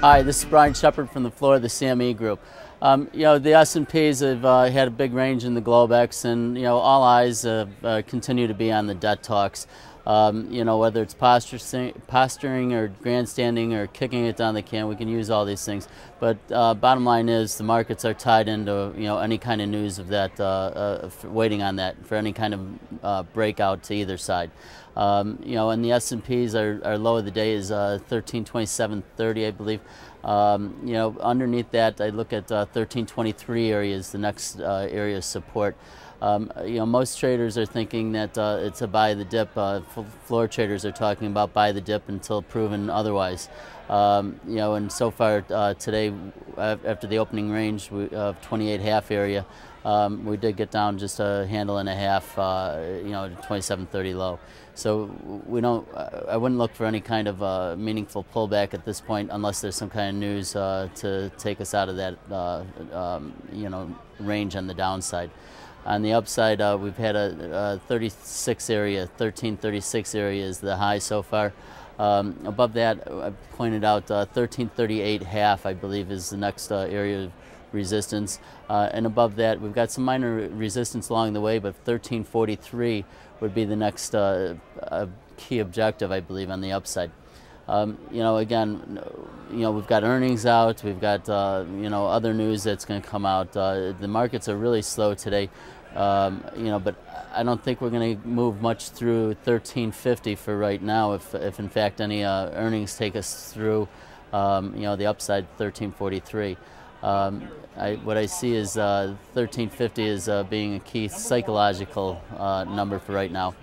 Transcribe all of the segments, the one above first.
Hi, this is Brian Shepard from the floor of the CME Group. Um, you know, the S&Ps have uh, had a big range in the Globex, and, you know, all eyes uh, uh, continue to be on the debt talks. Um, you know, whether it's posturing, posturing or grandstanding or kicking it down the can, we can use all these things. But uh, bottom line is the markets are tied into, you know, any kind of news of that, uh, uh, waiting on that for any kind of uh, breakout to either side. Um, you know, and the S&Ps, our, our low of the day is 1327.30, I believe. Um, you know, underneath that, I look at 1323 areas, the next area of support. Um, you know, most traders are thinking that uh, it's a buy the dip. Floor traders are talking about buy the dip until proven otherwise. Um, you know, and so far uh, today, after the opening range of 28 half area, um, we did get down just a handle and a half, uh, you know, 27.30 low. So we don't. I wouldn't look for any kind of uh, meaningful pullback at this point, unless there's some kind of news uh, to take us out of that, um, you know, range on the downside. On the upside, uh, we've had a, a, 36 area, 1336 area is the high so far. Um, above that, I pointed out uh, 1338 half, I believe, is the next uh, area of resistance. Uh, and above that, we've got some minor resistance along the way, but 1343 would be the next uh, key objective, I believe, on the upside. Um, you know, again, you know, we've got earnings out, we've got, uh, you know, other news that's going to come out. Uh, the markets are really slow today, um, you know, but I don't think we're going to move much through 1350 for right now, if, if in fact any uh, earnings take us through, um, you know, the upside 1343. Um, I, what I see is 1350 uh, is uh, being a key psychological uh, number for right now.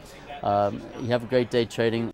Um, you have a great day trading.